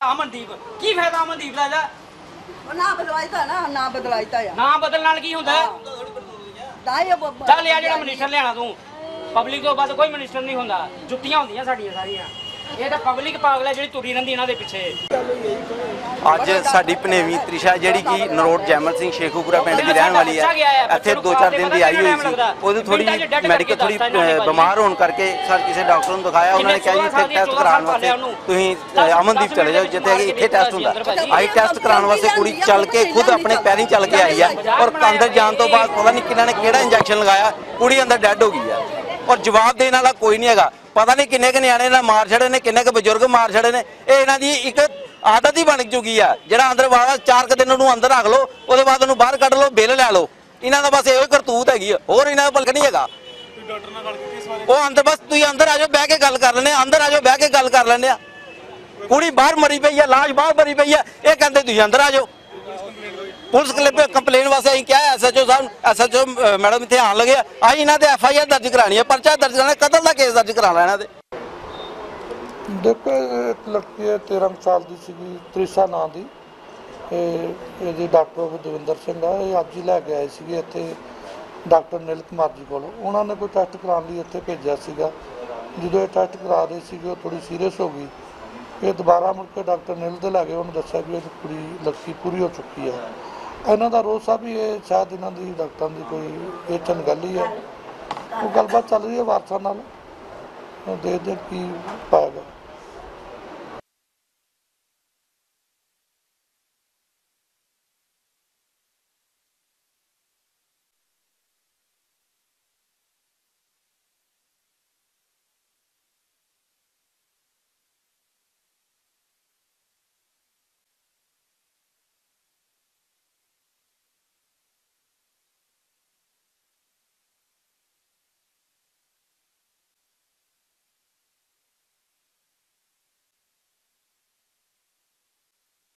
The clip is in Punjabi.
ਅਮਨਦੀਪ ਕੀ ਫਾਇਦਾ ਅਮਨਦੀਪ ਦਾ ਇਹਦਾ? ਉਹ ਨਾ ਬਦਲਾਈ ਤਾਂ ਨਾ ਨਾ ਬਦਲਾਈ ਤਾਂ ਆ। ਨਾਂ ਬਦਲਣ ਨਾਲ ਕੀ ਹੁੰਦਾ? ਤਾਂ ਇਹ ਚੱਲ ਆ ਜਿਹੜਾ ਮਿਨਿਸਟਰ ਲਿਆਣਾ ਤੂੰ ਪਬਲਿਕ ਤੋਂ ਬਾਅਦ ਕੋਈ ਮਿਨਿਸਟਰ ਨਹੀਂ ਹੁੰਦਾ। ਜੁੱਤੀਆਂ ਹੁੰਦੀਆਂ ਸਾਡੀਆਂ ਸਾਰੀਆਂ। ਇਹ ਤਾਂ ਪਬਲਿਕ ਪਾਗਲ ਹੈ ਜਿਹੜੀ ਤੁਰੀ ਰਹਿੰਦੀ ਇਹਨਾਂ ਦੇ ਪਿੱਛੇ। ਅੱਜ ਸਾਡੀ ਭਨੇਵੀਂ ਤ੍ਰਿਸ਼ਾ ਜਿਹੜੀ ਕਿ ਨਰੋਟ ਜੈਮਲ ਸਿੰਘ ਸ਼ੇਖੂਪੁਰਾ ਪਿੰਡ ਦੀ ਰਹਿਣ ਵਾਲੀ ਹੈ। ਇੱਥੇ 2-4 ਦਿਨ ਦੀ ਆਈ ਹੋਈ ਸੀ। ਉਹਦੀ ਥੋੜੀ ਮੈਡੀਕਲ ਥੋੜੀ ਬਿਮਾਰ ਹੋਣ ਕਰਕੇ ਸਰ ਕਿਸੇ ਡਾਕਟਰ ਨੂੰ ਦਿਖਾਇਆ ਉਹਨਾਂ ਨੇ ਕਿਹਾ ਜੀ ਇੱਥੇ ਟੈਸਟ ਕਰਾਉਣ ਵਾਸਤੇ। ਤੁਸੀਂ ਅਮਨਦੀਪ ਚਲੇ ਜਾਓ ਜਿੱਥੇ ਕਿ ਇੱਥੇ ਟੈਸਟ ਹੁੰਦਾ। ਆਈ ਟੈਸਟ ਕਰਾਉਣ ਵਾਸਤੇ ਕੁੜੀ ਚੱਲ ਕੇ ਖੁਦ ਆਪਣੇ ਪੈਰੀਂ ਚੱਲ ਕੇ ਆਈ ਹੈ ਔਰ ਅੰਦਰ ਜਾਣ ਤੋਂ ਬਾਅਦ ਪਤਾ ਨਹੀਂ ਕਿਹਨਾਂ ਨੇ ਕਿਹੜਾ ਇੰਜੈਕਸ਼ਨ ਲਗਾਇਆ। ਕੁੜੀ ਅੰਦਰ ਡੈੱਡ ਹੋ ਗਈ ਹੈ ਔਰ ਜਵਾਬ ਦੇਣ ਵਾਲਾ ਕੋਈ ਨਹੀਂ ਹੈਗਾ। ਪਤਾ ਨਹੀਂ ਕਿੰਨੇ ਕੁ ਨਿਆਣੇ ਨਾਲ ਮਾਰ ਛੜੇ ਨੇ ਕਿੰਨੇ ਕੁ ਬਜ਼ੁਰਗ ਮਾਰ ਛੜੇ ਨੇ। ਇਹ ਇਹਨਾਂ ਦੀ ਇੱਕ ਆਦਤ ਹੀ ਬਣ ਚੁੱਕੀ ਆ। ਜਿਹੜਾ ਅੰਦਰ ਵਾਲਾ ਚਾਰ ਕੁ ਦਿਨ ਉਹਨੂੰ ਅੰਦਰ ਰੱਖ ਲਓ ਉਹਦੇ ਬਾਅਦ ਉਹਨੂੰ ਬਾਹਰ ਕੱਢ ਲਓ ਬਿੱਲ ਲੈ ਲਓ। ਇਹਨਾਂ ਦਾ ਬਸ ਇਹੋ ਹੀ ਕਰਤੂਤ ਹੈਗੀ ਆ। ਹੋਰ ਇਹਨਾਂ ਦਾ ਬਲਕ ਨਹੀਂ ਹੈਗਾ। ਉਹ ਅੰਦਰ ਬਸ ਤੁਸੀਂ ਅੰਦਰ ਆ ਜਾਓ ਬਹਿ ਕੇ ਗੱਲ ਕਰ ਆ। ਅੰਦਰ ਆ ਜਾਓ ਬਹਿ ਕੇ ਗੱਲ ਕਰ ਲੈਂਦੇ ਆ। ਕੁੜੀ ਬਾਹਰ ਮਰੀ ਪਈ ਆ ਲਾਸ਼ ਬਾਹਰ ਮਰੀ ਪਈ ਆ। ਇਹ ਕਹਿੰਦੇ ਤੁਸੀਂ ਅੰਦਰ ਆ ਜਾਓ। ਪੁਲਿਸ ਕਲਿੱਪ ਕੰਪਲੇਨ ਵਾਸਤੇ ਅਸੀਂ ਕਿਹਾ ਐਸਐਚਓ ਸਾਹਿਬ ਐਸਐਚਓ ਮੈਡਮ ਇੱਥੇ ਆਣ ਲੱਗੇ ਆ। ਇਹਨਾਂ ਤੇ ਐਫਆਈਆਰ ਦਰਜ ਕਰਾਣੀ ਹੈ ਪਰਚਾ ਦਰਜ ਕਰਾਣਾ ਕਤਲ ਦਾ ਕੇਸ ਦਰਜ ਕਰਾਣਾ ਇਹਨਾਂ ਤੇ ਦੇਖੋ ਇੱਕ ਲੜਕੀ ਹੈ 13 ਸਾਲ ਦੀ ਸੀਗੀ, ਤ੍ਰਿਸ਼ਾ ਨਾਂ ਦੀ। ਇਹ ਡਾਕਟਰ ਦਵਿੰਦਰ ਸਿੰਘ ਆ, ਇਹ ਅੱਜ ਹੀ ਲੈ ਕੇ ਆਏ ਸੀਗੇ ਇੱਥੇ ਡਾਕਟਰ ਨਿਲ ਕੁਮਾਰ ਜੀ ਕੋਲ। ਉਹਨਾਂ ਨੇ ਕੋਈ ਟੈਸਟ ਕਰਾਉਣ ਲਈ ਇੱਥੇ ਭੇਜਿਆ ਸੀਗਾ। ਜਦੋਂ ਇਹ ਟੈਸਟ ਕਰਾ ਰਹੇ ਸੀਗੇ, ਉਹ ਥੋੜੀ ਸੀਰੀਅਸ ਹੋ ਗਈ। ਇਹ ਦੁਬਾਰਾ ਮੁੜ ਕੇ ਡਾਕਟਰ ਨਿਲ ਦੇ ਲੈ ਗਏ, ਉਹਨੂੰ ਦੱਸਿਆ ਕਿ ਇਹ ਕੁੜੀ, ਲੜਕੀ ਪੂਰੀ ਹੋ ਚੁੱਕੀ ਹੈ। ਇਹਨਾਂ ਦਾ ਰੋਸ ਆ ਵੀ ਇਹ ਸ਼ਾਇਦ ਇਹਨਾਂ ਦੀ ਡਾਕਟਰਾਂ ਦੀ ਕੋਈ ਇਹ ਹੀ ਹੈ ਉਹ ਗੱਲਬਾਤ ਚੱਲ ਰਹੀ ਹੈ ਵਾਰਸਾਂ ਨਾਲ। ਦੇਖਦੇ ਕੀ ਪਾਏਗਾ